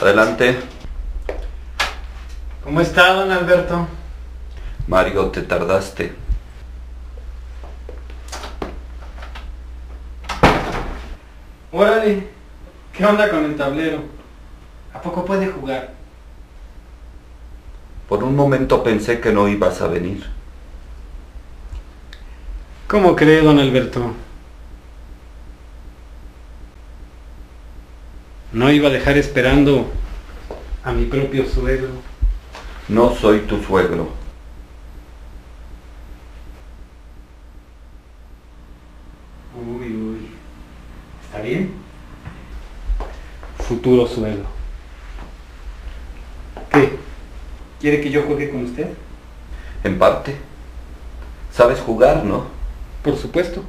Adelante. ¿Cómo está, don Alberto? Mario, te tardaste. Órale, ¿qué onda con el tablero? ¿A poco puede jugar? Por un momento pensé que no ibas a venir. ¿Cómo cree, don Alberto? No iba a dejar esperando a mi propio suegro. No soy tu suegro. Uy, uy. ¿Está bien? Futuro suegro. ¿Qué? ¿Quiere que yo juegue con usted? En parte. Sabes jugar, ¿no? Por supuesto.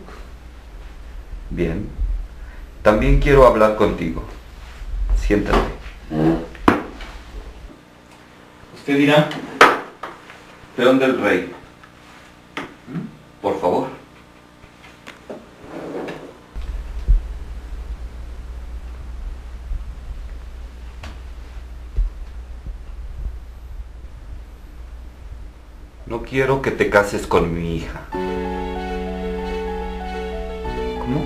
Bien. También quiero hablar contigo. Siéntate. Usted dirá, Peón del rey. Por favor. No quiero que te cases con mi hija. ¿cómo?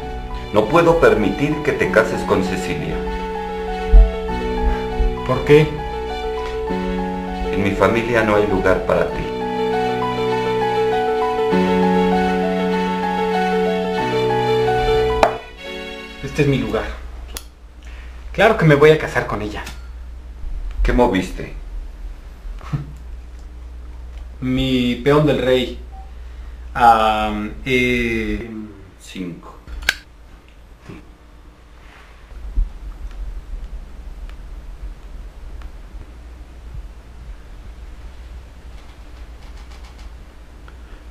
No puedo permitir que te cases con Cecilia. ¿Por qué? En mi familia no hay lugar para ti. Este es mi lugar. Claro que me voy a casar con ella. ¿Qué moviste? Mi peón del rey. Ah, eh, Cinco.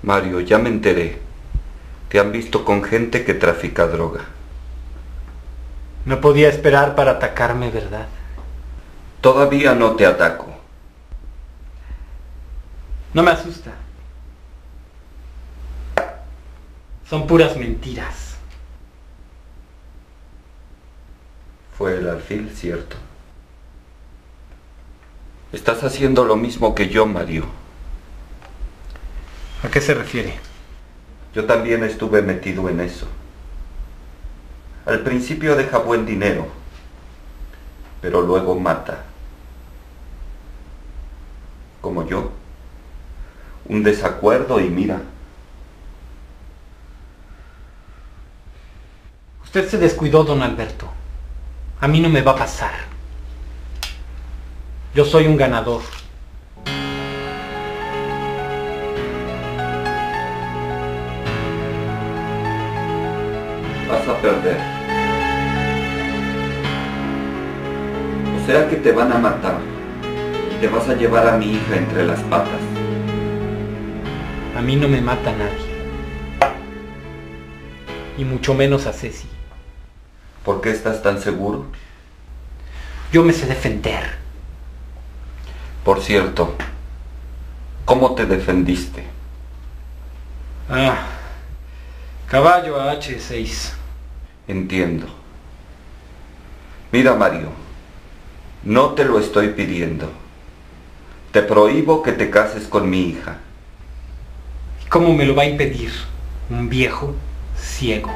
Mario, ya me enteré. Te han visto con gente que trafica droga. no podía esperar para atacarme, ¿verdad? Todavía no te ataco. No me asusta. Son puras mentiras. Fue el alfil, cierto. Estás haciendo lo mismo que yo, Mario. ¿A qué se refiere? Yo también estuve metido en eso. Al principio deja buen dinero, pero luego mata. Como yo. Un desacuerdo y mira. Usted se descuidó, don Alberto. A mí no me va a pasar. Yo soy un ganador. Vas a perder. O sea que te van a matar. Y te vas a llevar a mi hija entre las patas. A mí no me mata nadie. Y mucho menos a Ceci. ¿Por qué estás tan seguro? Yo me sé defender. Por cierto, ¿cómo te defendiste? Ah, caballo a H6. Entiendo. Mira, Mario, no te lo estoy pidiendo. Te prohíbo que te cases con mi hija. ¿Cómo me lo va a impedir? Un viejo ciego.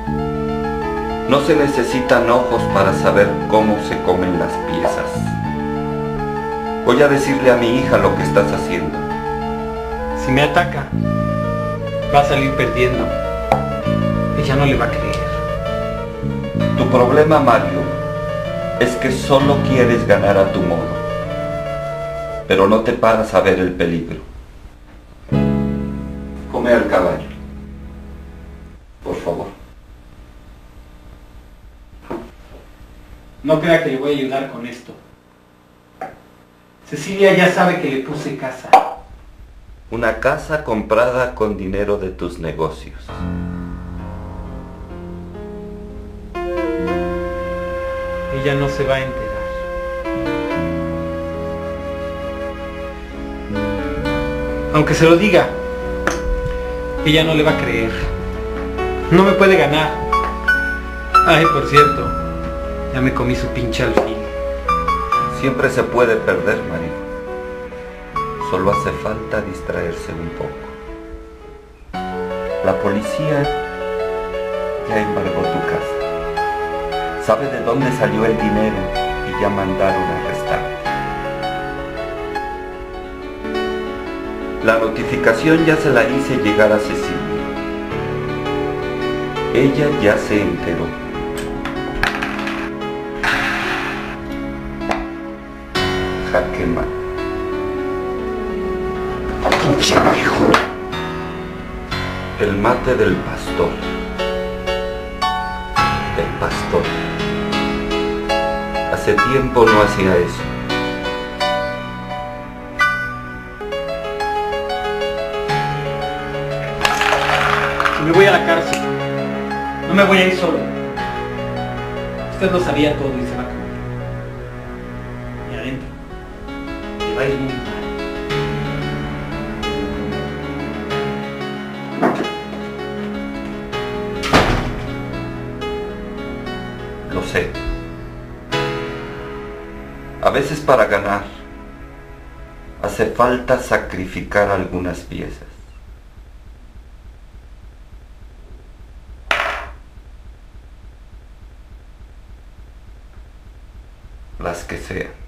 No se necesitan ojos para saber cómo se comen las piezas. Voy a decirle a mi hija lo que estás haciendo. Si me ataca, va a salir perdiendo. Ella no le va a creer. Tu problema, Mario, es que solo quieres ganar a tu modo, pero no te paras a ver el peligro. Come al caballo. Por favor. No crea que le voy a ayudar con esto. Cecilia ya sabe que le puse casa. Una casa comprada con dinero de tus negocios. Ella no se va a enterar. Aunque se lo diga, ella no le va a creer. No me puede ganar. Ay, por cierto, ya me comí su pinche alfil. Siempre se puede perder, marido. Solo hace falta distraerse un poco. La policía ya embargó tu casa. Sabe de dónde salió el dinero y ya mandaron a arrestarte. La notificación ya se la hice llegar a Cecilia. Ella ya se enteró. Jaque. El mate del pastor. El pastor. Hace tiempo no hacía eso. Me voy a la cárcel, no me voy a ir solo. Usted lo sabía todo y se va a comer. Y adentro, me va a ir muy veces para ganar hace falta sacrificar algunas piezas. Las que sean.